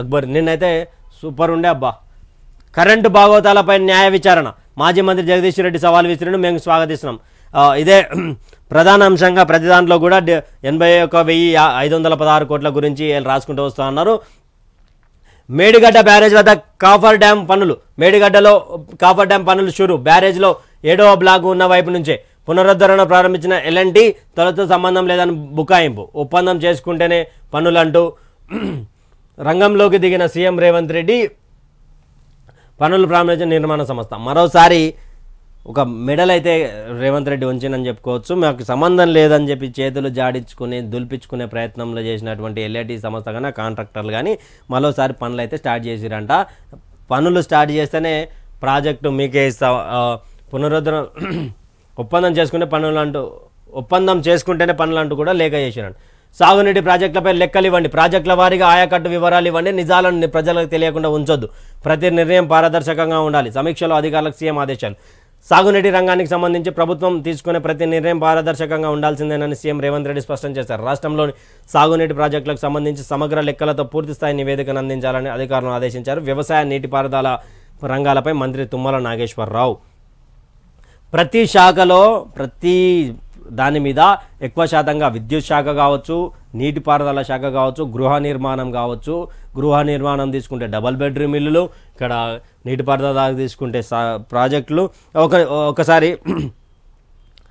అక్బర్ నిన్నైతే సూపర్ ఉండే అబ్బా. కరెంటు భాగవతాలపై న్యాయ విచారణ. మాజీ మంత్రి జగదీష్ రెడ్డి సవాల్ విసిరిను మేము స్వాగతిస్తున్నాం. ఇదే ప్రధాన అంశంగా ప్రతి దాంట్లో కూడా ఎనభై ఒక వెయ్యి ఐదు వందల పదహారు కోట్ల గురించి రాసుకుంటూ వస్తూ అన్నారు. మేడిగడ్డ బ్యారేజ్ వద్ద కాఫర్ డ్యామ్ పనులు. మేడిగడ్డలో కాఫర్ డ్యామ్ పనులు షురు. బ్యారేజ్లో ఏడవ బ్లాక్ ఉన్న వైపు నుంచే పునరుద్ధరణ ప్రారంభించిన ఎల్ఎన్టీ తొలతో సంబంధం లేదని బుకాయింపు. ఒప్పందం చేసుకుంటేనే పనులంటూ రంగంలోకి దిగిన సీఎం రేవంత్ రెడ్డి పనులు ప్రారంభించిన నిర్మాణ సంస్థ. మరోసారి ఒక మెడల్ అయితే రేవంత్ రెడ్డి ఉంచిందని చెప్పుకోవచ్చు. మాకు సంబంధం లేదని చెప్పి చేతులు జాడించుకుని దులిపించుకునే ప్రయత్నంలో చేసినటువంటి ఎల్ఐటి సంస్థ కానీ కాంట్రాక్టర్లు కానీ మరోసారి పనులు అయితే స్టార్ట్ చేసిరంట. పనులు స్టార్ట్ చేస్తేనే ప్రాజెక్టు మీకే ఇస్తా. పునరుద్ధరణ ఒప్పందం చేసుకునే పనులు అంటూ ఒప్పందం చేసుకుంటేనే పనులు అంటూ కూడా లేక చేసిరంట. సాగునీటి ప్రాజెక్టులపై లెక్కలు ఇవ్వండి ప్రాజెక్టుల వారీగా ఆయాకట్టు వివరాలు ఇవ్వండి. నిజాలను ప్రజలకు తెలియకుండా ఉంచొద్దు. ప్రతి నిర్ణయం పారదర్శకంగా ఉండాలి. సమీక్షలో అధికారులకు సీఎం ఆదేశాలు. సాగునీటి రంగానికి సంబంధించి ప్రభుత్వం తీసుకునే ప్రతి నిర్ణయం పారదర్శకంగా ఉండాల్సిందేనని సీఎం రేవంత్ రెడ్డి స్పష్టం చేశారు. రాష్ట్రంలోని సాగునీటి ప్రాజెక్టులకు సంబంధించి సమగ్ర లెక్కలతో పూర్తి స్థాయి నివేదికను అందించాలని అధికారులను ఆదేశించారు. వ్యవసాయ నీటిపారుదల రంగాలపై మంత్రి తుమ్మల నాగేశ్వరరావు. ప్రతి శాఖలో ప్రతి దాని మీద ఎక్కువ శాతంగా విద్యుత్ శాఖ కావచ్చు నీటిపారుదల శాఖ కావచ్చు గృహ నిర్మాణం కావచ్చు. గృహ నిర్మాణం తీసుకుంటే డబల్ బెడ్రూమ్ ఇల్లులు ఇక్కడ నీటిపారుదల తీసుకుంటే సా ప్రాజెక్టులు. ఒక ఒకసారి